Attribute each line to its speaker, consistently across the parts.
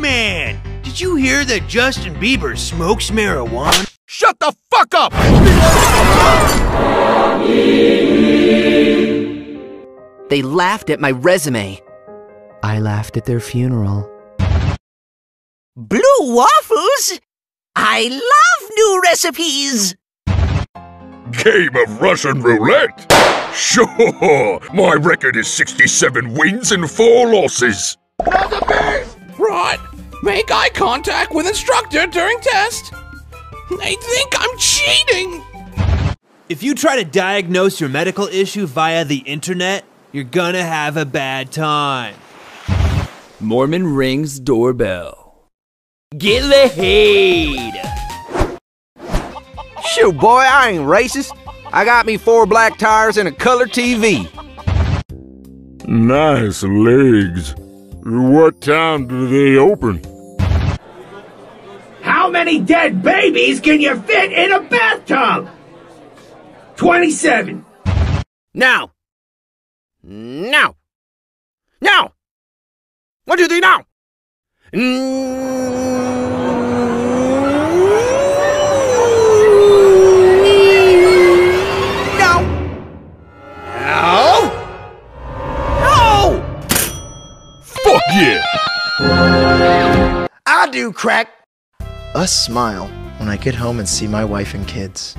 Speaker 1: Man, did you hear that Justin Bieber smokes marijuana?
Speaker 2: Shut the fuck up!
Speaker 3: They laughed at my resume. I laughed at their funeral.
Speaker 4: Blue waffles? I love new recipes!
Speaker 5: Game of Russian roulette? Sure! My record is 67 wins and 4 losses.
Speaker 6: Right. Make eye contact with instructor during test. They think I'm cheating.
Speaker 1: If you try to diagnose your medical issue via the internet, you're gonna have a bad time.
Speaker 7: Mormon rings doorbell.
Speaker 1: Get laid!
Speaker 2: Shoot, boy, I ain't racist. I got me four black tires and a color TV.
Speaker 5: Nice legs. What time do they open?
Speaker 8: How many dead babies can you fit in a bathtub? 27.
Speaker 2: Now. Now. Now. One, two, three, now. No. No. No.
Speaker 5: Fuck yeah!
Speaker 2: I do crack.
Speaker 9: A smile when I get home and see my wife and kids.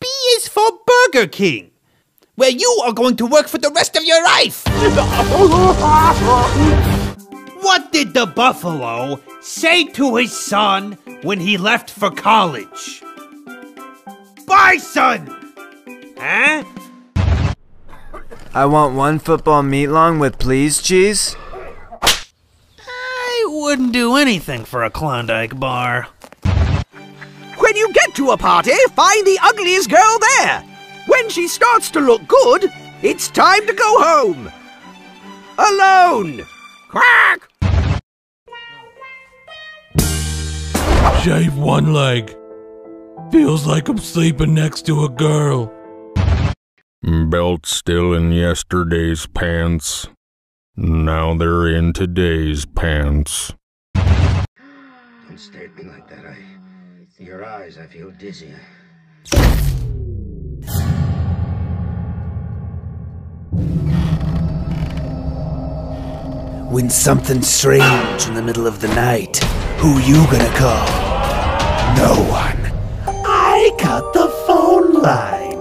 Speaker 1: B is for Burger King, where you are going to work for the rest of your life. what did the buffalo say to his son when he left for college? Bison! Huh?
Speaker 10: I want one football meat long with please cheese.
Speaker 11: I wouldn't do anything for a Klondike bar.
Speaker 4: When you get to a party, find the ugliest girl there. When she starts to look good, it's time to go home. Alone. Quack!
Speaker 12: Shave one leg. Feels like I'm sleeping next to a girl.
Speaker 5: Belt still in yesterday's pants. Now they're in today's pants.
Speaker 8: Don't stare at me like that. I. Your eyes, I feel dizzy.
Speaker 1: When something's strange in the middle of the night, who you gonna call? No one. I got the phone line.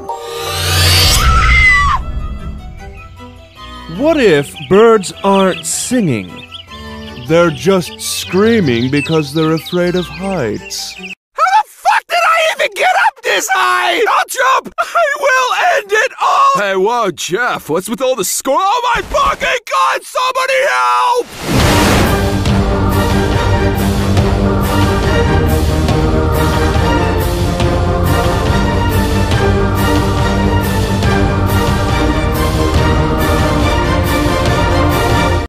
Speaker 13: What if birds aren't singing? They're just screaming because they're afraid of heights.
Speaker 2: How the fuck did I even get up this high? Don't jump! I will end it all!
Speaker 7: Hey, whoa, Jeff, what's with all the score? Oh my fucking god, somebody help!